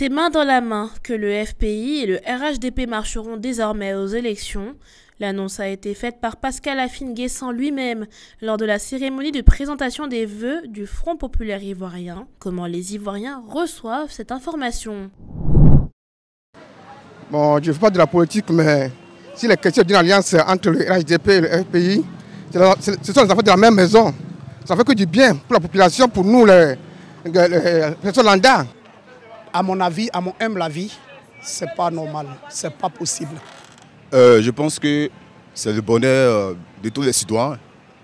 C'est main dans la main que le FPI et le RHDP marcheront désormais aux élections. L'annonce a été faite par Pascal Affine Guessant lui-même lors de la cérémonie de présentation des vœux du Front populaire ivoirien. Comment les Ivoiriens reçoivent cette information? Bon, je ne fais pas de la politique, mais si les questions d'une alliance entre le RHDP et le FPI, ce sont les affaires de la même maison. Ça fait que du bien pour la population, pour nous, les, personnes lambda. À mon avis, à mon humble avis, c'est pas normal, c'est pas possible. Euh, je pense que c'est le bonheur euh, de tous les citoyens.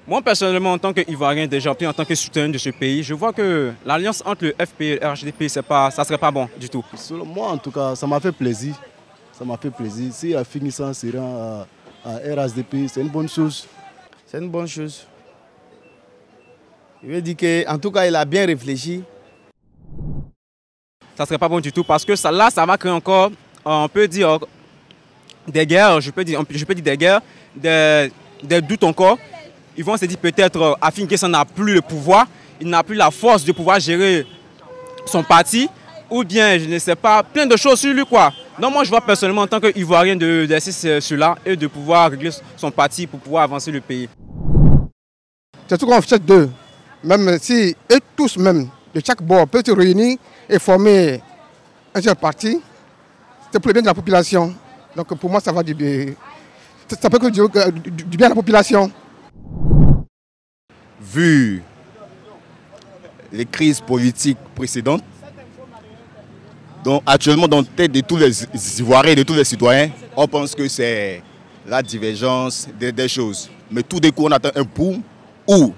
Moi, personnellement, en tant qu'Ivoirien déjà, puis en tant que soutien de ce pays, je vois que l'alliance entre le FP et le RHDP, pas, ça ne serait pas bon du tout. Selon moi, en tout cas, ça m'a fait plaisir. Ça m'a fait plaisir. Si a fini sans se à, à RHDP, c'est une bonne chose. C'est une bonne chose. Je veux dire qu'en tout cas, il a bien réfléchi. Ça serait pas bon du tout parce que ça, là, ça va créer encore, on peut dire, des guerres, je peux dire, je peux dire des guerres, des, doutes encore. Ils vont se dire peut-être, afin que ça n'a plus le pouvoir, il n'a plus la force de pouvoir gérer son parti, ou bien, je ne sais pas, plein de choses sur lui, quoi. Non, moi, je vois personnellement, en tant qu'Ivoirien, d'essayer cela et de pouvoir régler son parti pour pouvoir avancer le pays. C'est tout qu'on fait d'eux. Même si eux tous, même, de chaque bord, peuvent se réunir et former un seul parti, c'est pour le bien de la population. Donc pour moi, ça va du bien. Ça peut que du, bien à la population. Vu les crises politiques précédentes, donc actuellement dans la tête de tous les Ivoiriens et de tous les citoyens, on pense que c'est la divergence des, choses. Mais tout d'un coup, on attend un boom où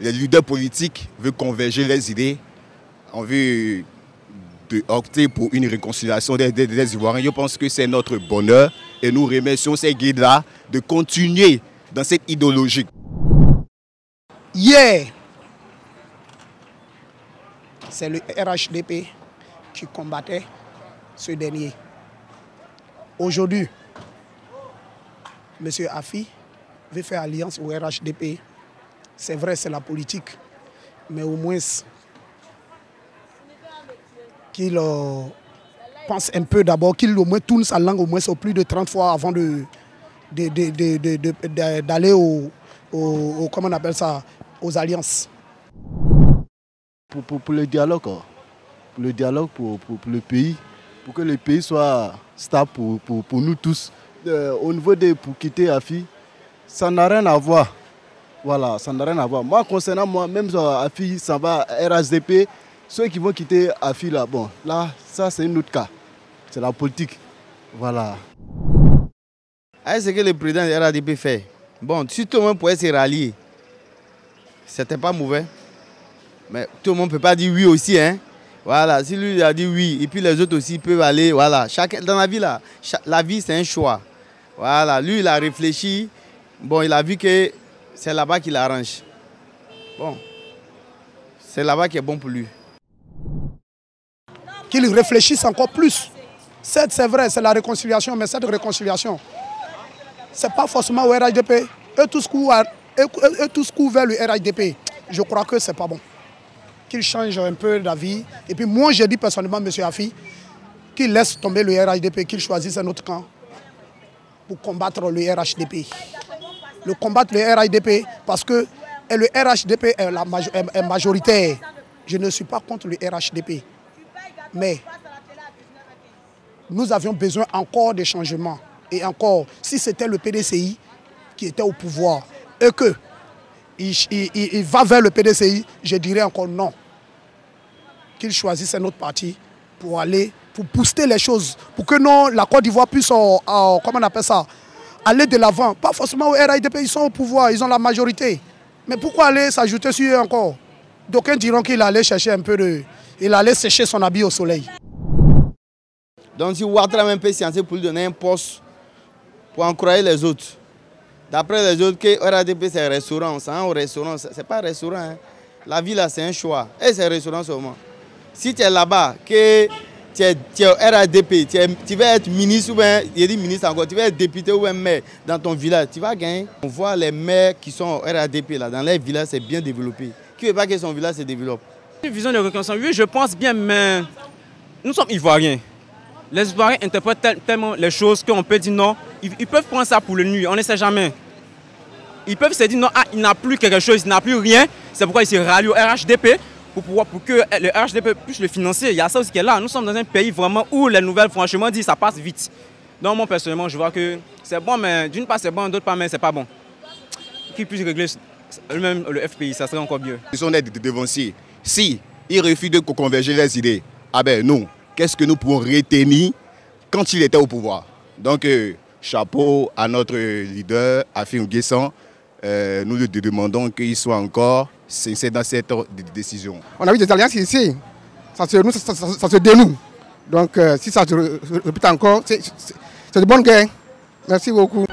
les leaders politiques veulent converger les idées en vue de opter pour une réconciliation des, des, Ivoiriens. Je pense que c'est notre bonheur et nous remercions ces guides-là de continuer dans cette idéologie. Hier, c'est le RHDP qui combattait ce dernier. Aujourd'hui, M. Afi veut faire alliance au RHDP. C'est vrai, c'est la politique, mais au moins qu'il euh, pense un peu d'abord, qu'il au moins tourne sa langue au moins au plus de 30 fois avant de, d'aller comment on appelle ça, aux alliances. Pour, pour, le dialogue, pour le dialogue pour, le pays, pour que le pays soit stable pour, nous tous. Euh, au niveau de pour quitter AFI, ça n'a rien à voir. Voilà, ça n'a rien à voir. Moi, concernant moi, même AFI, ça va RHDP, ceux qui vont quitter AFI là, bon, là, ça c'est un autre cas. C'est la politique. Voilà. est ce que le président de RADP fait, bon, si tout le monde pouvait se rallier, c'était pas mauvais. Mais tout le monde ne peut pas dire oui aussi, hein. Voilà, si lui a dit oui, et puis les autres aussi peuvent aller, voilà. Dans la vie, là, la vie c'est un choix. Voilà, lui il a réfléchi, bon, il a vu que c'est là-bas qu'il arrange. Bon, c'est là-bas qui est bon pour lui qu'ils réfléchissent encore plus. C'est vrai, c'est la réconciliation, mais cette réconciliation, ce n'est pas forcément au RHDP. Eux tous courent, vers le RHDP. Je crois que ce n'est pas bon. Qu'ils changent un peu d'avis. Et puis moi, j'ai dit personnellement, M. Afi, qu'il laisse tomber le RHDP, qu'il choisisse un autre camp pour combattre le RHDP. Le combattre le RHDP parce que le RHDP est, est majoritaire. Je ne suis pas contre le RHDP. Mais nous avions besoin encore de changements. Et encore, si c'était le PDCI qui était au pouvoir et que il, va vers le PDCI, je dirais encore non. Qu'il choisisse un autre parti pour aller, pour booster les choses, pour que non, la Côte d'Ivoire puisse, euh, euh, comment on appelle ça, aller de l'avant. Pas forcément au RIDP, ils sont au pouvoir, ils ont la majorité. Mais pourquoi aller s'ajouter sur eux encore? D'aucuns diront qu'il allait chercher un peu de, il allait sécher son habit au soleil. Donc si Ouattara même peut sciencer pour lui donner un poste pour encourager les autres. D'après les autres, que RADP c'est un restaurant, c'est un restaurant, c'est pas un restaurant. Hein. La vie là c'est un choix. Et c'est un restaurant seulement. Si tu es là-bas, que tu es, es RADP, tu, tu, vas être ministre ou bien, il dit ministre encore, tu vas être député ou un maire dans ton village, tu vas gagner. On voit les maires qui sont RADP là, dans les villages, c'est bien développé. Veut pas que son village se développe? Une vision de reconnaissance, oui, je pense bien, mais nous sommes Ivoiriens. Les Ivoiriens interprètent tellement les choses qu'on peut dire non. Ils, peuvent prendre ça pour le nuit, on ne sait jamais. Ils peuvent se dire non, ah, il n'a plus quelque chose, il n'a plus rien. C'est pourquoi il se rallient au RHDP pour, pouvoir, pour que le RHDP puisse le financer. Il y a ça aussi qui est là. Nous sommes dans un pays vraiment où les nouvelles, franchement, disent ça passe vite. Donc moi, personnellement, je vois que c'est bon, mais d'une part c'est bon, d'autre part, mais c'est pas bon. Qu'ils puissent régler même le FPI, ça serait encore mieux. Ils sont des devanciers. Si ils refusent de converger les idées, ah ben nous, qu'est-ce que nous pouvons retenir quand il était au pouvoir? Donc, euh, chapeau à notre leader, Afim Guessan. Euh, nous lui demandons qu'il soit encore sincère dans cette décision. On a vu des alliances ici, ça se, ça, se dénoue. Donc, euh, si ça se répète encore, c'est de bonne guerre. Merci beaucoup.